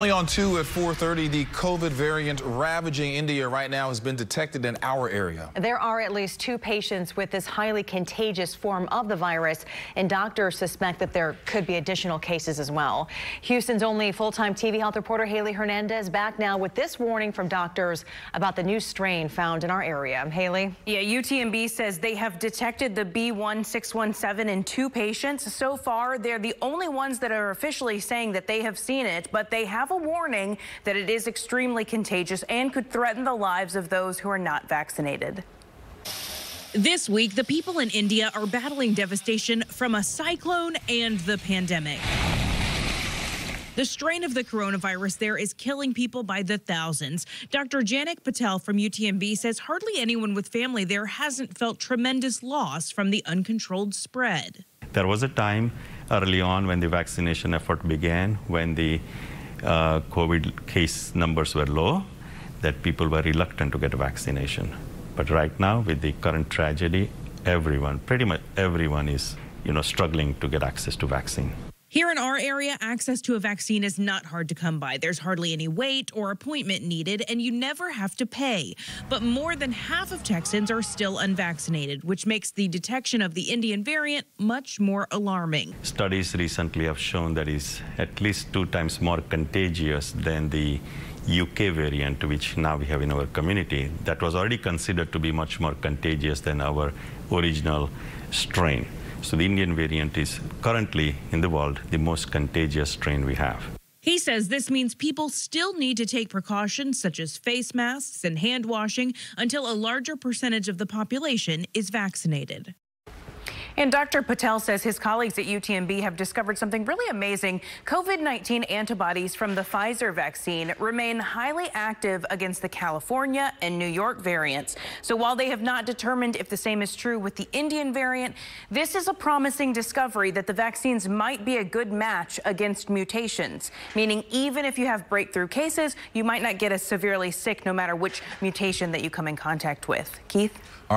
Only on 2 at 4.30, the COVID variant ravaging India right now has been detected in our area. There are at least two patients with this highly contagious form of the virus, and doctors suspect that there could be additional cases as well. Houston's only full-time TV health reporter Haley Hernandez back now with this warning from doctors about the new strain found in our area. Haley? Yeah, UTMB says they have detected the B1617 in two patients. So far, they're the only ones that are officially saying that they have seen it, but they have have a warning that it is extremely contagious and could threaten the lives of those who are not vaccinated. This week, the people in India are battling devastation from a cyclone and the pandemic. The strain of the coronavirus there is killing people by the thousands. Dr. Janak Patel from UTMB says hardly anyone with family there hasn't felt tremendous loss from the uncontrolled spread. There was a time early on when the vaccination effort began, when the uh, COVID case numbers were low, that people were reluctant to get a vaccination. But right now, with the current tragedy, everyone, pretty much everyone is, you know, struggling to get access to vaccine. Here in our area, access to a vaccine is not hard to come by. There's hardly any wait or appointment needed, and you never have to pay. But more than half of Texans are still unvaccinated, which makes the detection of the Indian variant much more alarming. Studies recently have shown that it's at least two times more contagious than the UK variant, which now we have in our community, that was already considered to be much more contagious than our original strain. So the Indian variant is currently in the world the most contagious strain we have. He says this means people still need to take precautions such as face masks and hand washing until a larger percentage of the population is vaccinated. And Dr. Patel says his colleagues at UTMB have discovered something really amazing. COVID-19 antibodies from the Pfizer vaccine remain highly active against the California and New York variants. So while they have not determined if the same is true with the Indian variant, this is a promising discovery that the vaccines might be a good match against mutations, meaning even if you have breakthrough cases, you might not get as severely sick no matter which mutation that you come in contact with. Keith? All right.